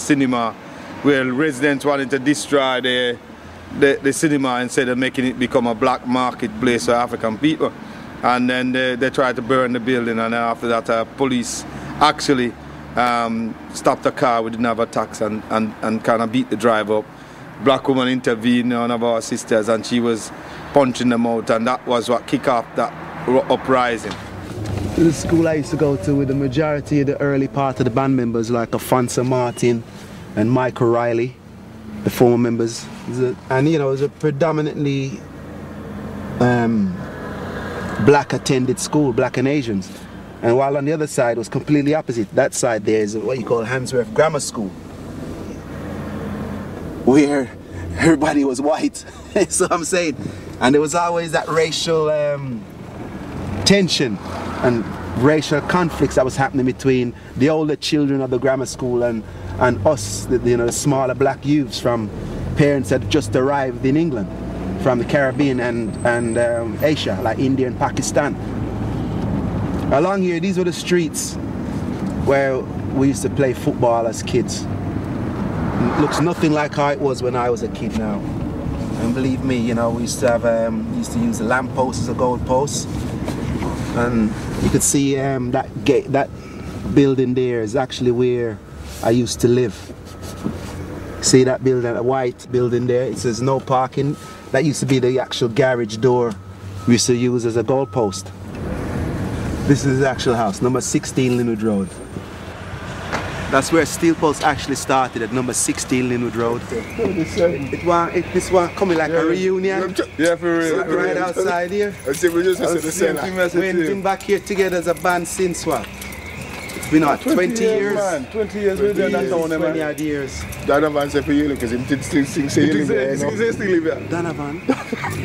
cinema where residents wanted to destroy the, the, the cinema instead of making it become a black marketplace for African people. And then they, they tried to burn the building and after that uh, police actually um, stopped the car, we didn't have a tax and, and, and kind of beat the driver up. Black woman intervened, one of our sisters, and she was punching them out and that was what kicked off that uprising. The school I used to go to with the majority of the early part of the band members like Alphonso Martin and Michael Riley, the former members. And you know, it was a predominantly um, black attended school, black and Asians. And while on the other side was completely opposite. That side there is what you call Handsworth Grammar School. Where everybody was white. so I'm saying. And there was always that racial um, tension and racial conflicts that was happening between the older children of the grammar school and, and us, the, you know, the smaller black youths from parents that just arrived in England from the Caribbean and, and um, Asia, like India and Pakistan. Along here, these were the streets where we used to play football as kids. It looks nothing like how it was when I was a kid now. And believe me, you know, we used to have, um, used to use the lampposts as a goal post and you could see um, that gate, that building there is actually where I used to live. See that building, that white building there? It says no parking. That used to be the actual garage door we used to use as a goalpost. This is the actual house, number 16 Linwood Road. That's where Steel Pulse actually started at number 16 Linwood Road. It was, it, this one coming like yeah, a reunion. Yeah, for real. Right outside here. I see we just the same. We've been back here together as a band since what? It's been what, 20, 20 years? Man. 20 years we've done that down 20 odd years. Donovan said for you because him still sing say live there. still live there. Donovan.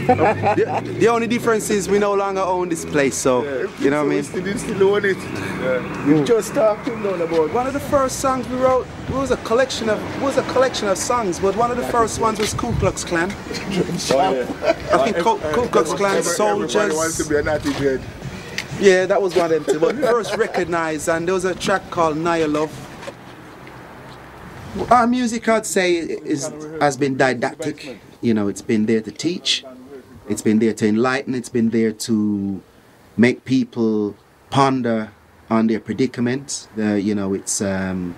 the, the, only difference is we no longer own this place, so yeah, you know what I mean? Still, still own it. Yeah. We mm. just talked to him down about. One of the first songs we wrote was a collection of was a collection of songs, but one of the first ones was Ku Klux Klan. oh, yeah. I think Ku Klux Klan soldiers. Everybody wants to be a natty dread. Yeah, that was one of them too. But first recognized, and there was a track called Nyah Love. Our music, I'd say, is has been didactic. You know, it's been there to teach, it's been there to enlighten, it's been there to make people ponder on their predicament. The, you know, it's um,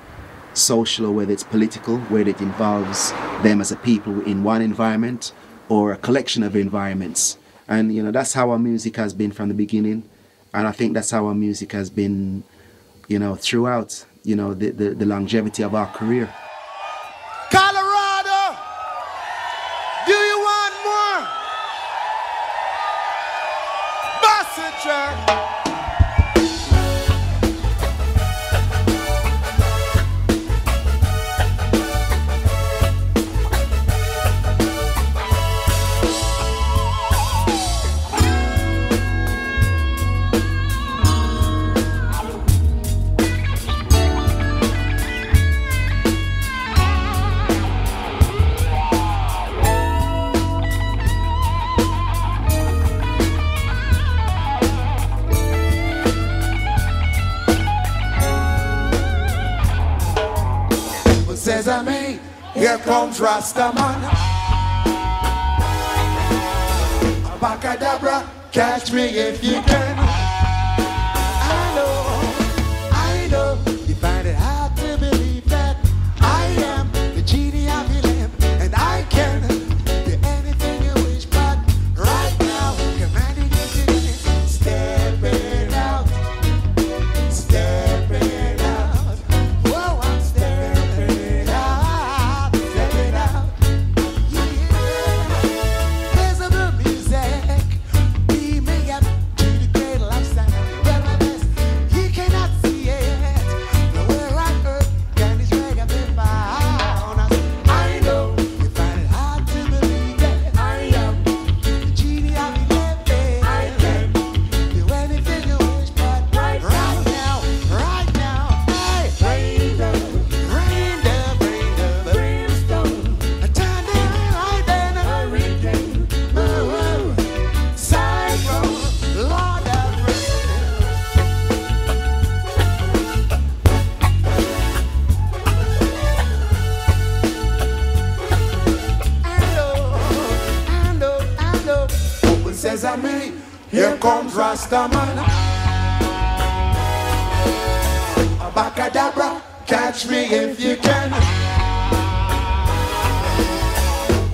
social or whether it's political, whether it involves them as a people in one environment or a collection of environments. And you know, that's how our music has been from the beginning and I think that's how our music has been, you know, throughout, you know, the, the, the longevity of our career. Here comes Rastaman. Abacadabra, catch me if you can. Catch me if you can.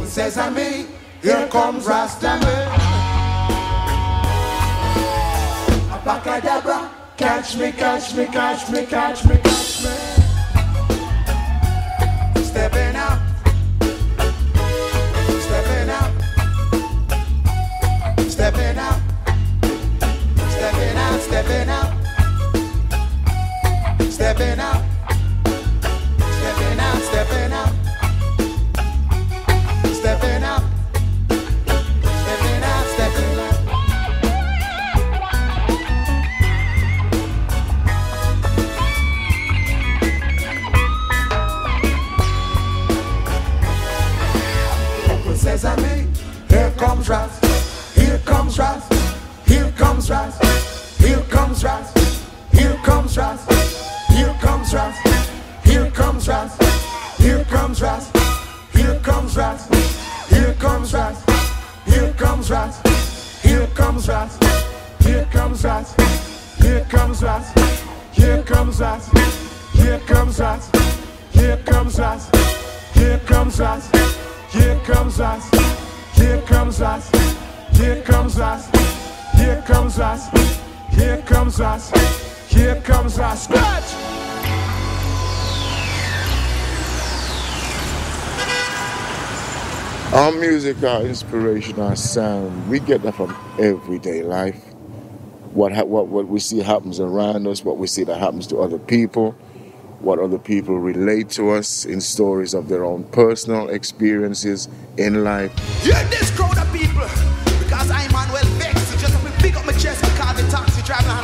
Sesame, here comes Rastaman. Abacadabra, catch me, catch me, catch me, catch me, catch me. Stepping out. Stepping out. Stepping out. Stepping out, stepping out. Stepping out. Comes Raz, here comes Raz, here comes Raz, here comes Raz, here comes Raz, here comes Raz, here comes Raz, here comes Raz, here comes Raz, here comes Raz, here comes Raz, here comes Raz, here comes Raz, here comes Raz, here comes Raz, here comes Raz. Here comes us. Here comes us. Here comes us. Here comes us. Here comes us. Here comes us. Scratch! Our music, our inspiration, our sound, we get that from everyday life. What, ha- what, what we see happens around us, what we see that happens to other people, what other people relate to us in stories of their own personal experiences in life. Hear this crowd of people, because I'm Manuel Vex. My chest because the taxi driver.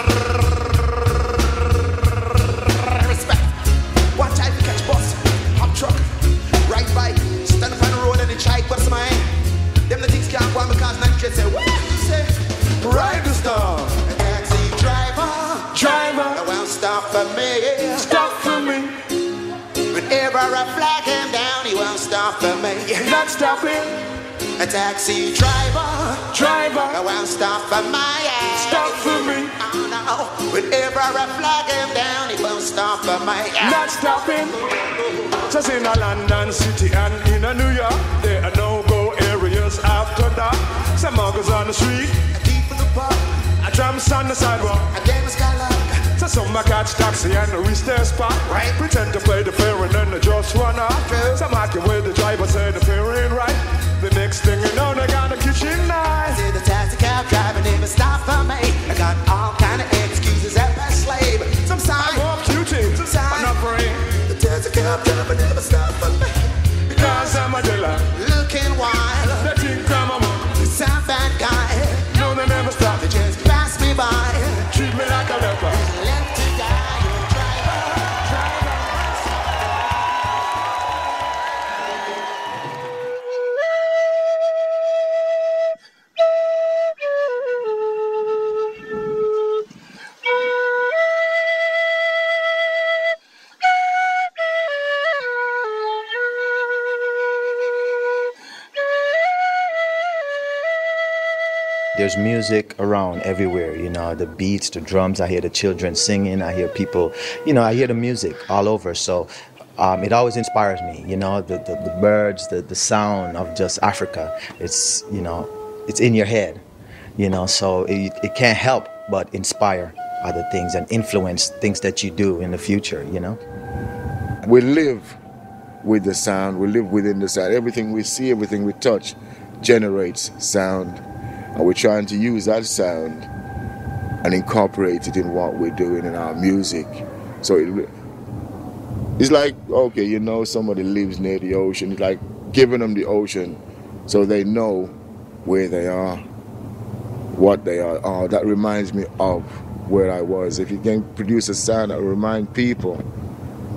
Respect. One time you catch bus, hop truck, ride bike, stand up on the road and the chai bust my hand. Them the things can't go on because not just say, what you say? Ride the star. A taxi driver, driver, no one stop for me. Stop for me. Whenever I flag him down, he won't stop for me. Not stopping. A taxi driver, driver, no one stop for my ass. Stop for me. Oh no. Whenever I flag him down, he won't stop for my ass. Not stopping. Just in a London City and in a New York, there are no-go areas after that. Some muggers on the street, a Deep in the park, a drums on the sidewalk. a game is skylark. So some I catch taxi and reach their spot. Right. Pretend to play the There's music around everywhere, you know, the beats, the drums. I hear the children singing. I hear people, you know, I hear the music all over. So um, it always inspires me, you know, the, the, the birds, the, the sound of just Africa. It's, you know, it's in your head, you know, so it, it can't help but inspire other things and influence things that you do in the future, you know. We live with the sound, we live within the sound. Everything we see, everything we touch generates sound. And we're trying to use that sound and incorporate it in what we're doing in our music. So it, it's like, okay, you know, somebody lives near the ocean. It's like giving them the ocean so they know where they are, what they are. Oh, that reminds me of where I was. If you can produce a sound that remind people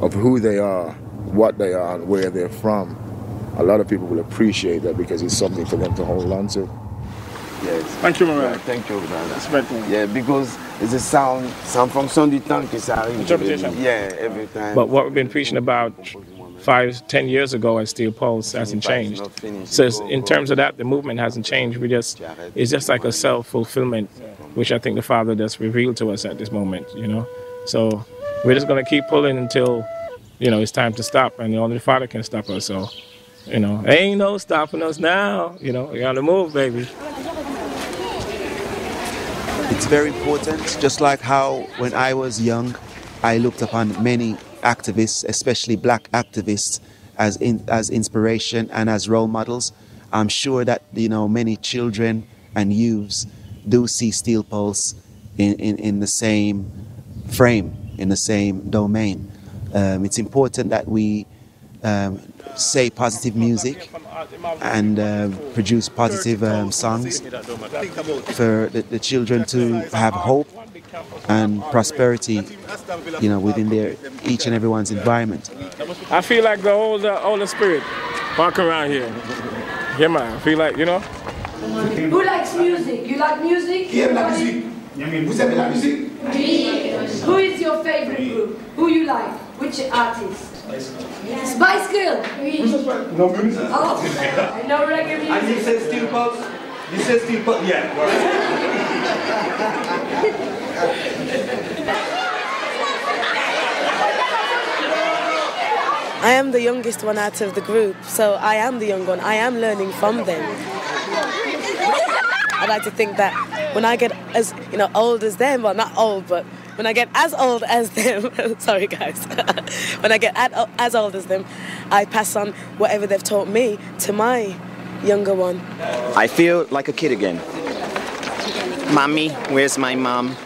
of who they are, what they are, and where they're from, a lot of people will appreciate that because it's something for them to hold on to. Yes. Thank you, Manuel. Yeah, thank you, brother. It's better. Yeah, because it's a sound, sound en fonction du temps que ça. Interpretation. Yeah, every time. But what we've been preaching about five, ten years ago at Steel Pulse hasn't changed. So in terms of that, the movement hasn't changed. We just it's just like a self fulfillment, which I think the Father just revealed to us at this moment. You know, so we're just gonna keep pulling until you know it's time to stop, and only the Father can stop us. So. You know, ain't no stopping us now. You know, we gotta move, baby. It's very important, just like how when I was young, I looked upon many activists, especially black activists, as in, as inspiration and as role models. I'm sure that you know many children and youths do see Steel Pulse in, in, in the same frame, in the same domain. Um, it's important that we um, say positive music and uh, produce positive um, songs for the, the children to have hope and prosperity, you know, within their each and everyone's environment. I feel like the old, uh, older spirit walking around here. Yeah, man. I feel like, you know. Who likes music? You like music? Qui aime la musique Vous aimez la musique Who is your favorite group? Who you like? Which artist? Spice Girl. Non, mais Oh, I know reggae music. And you said Steel Pulse You said Steel Pulse Yeah, I am the youngest one out of the group, so I am the young one. I am learning from them. I like to think that when I get as you know old as them, well not old, but when I get as old as them, sorry guys, when I get as old as them, I pass on whatever they've taught me to my younger one. I feel like a kid again. Mommy, where's my mom?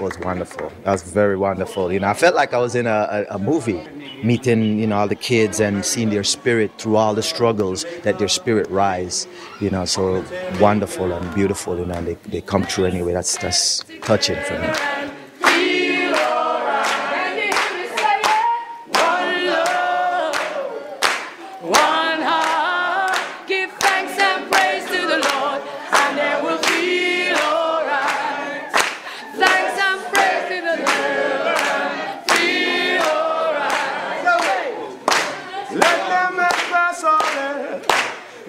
Was wonderful. That was very wonderful. You know, I felt like I was in a, a, a movie, meeting you know all the kids and seeing their spirit through all the struggles that their spirit rise. You know, so wonderful and beautiful. You know, and they, they come true anyway. That's that's touching for me.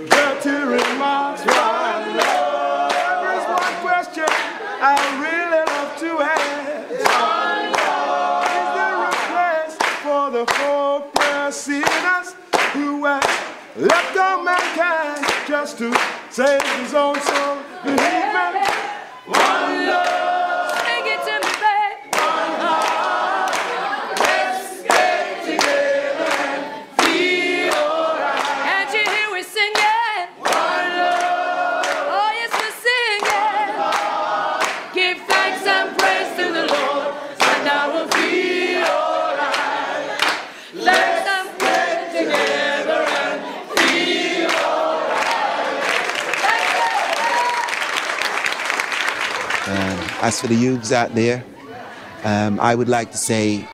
Dirty remarks. Why, Lord? There is one question I really love to ask. Is there a place for the hopeless sinners who have left all mankind just to save as for the youths out there, Um, I would like to say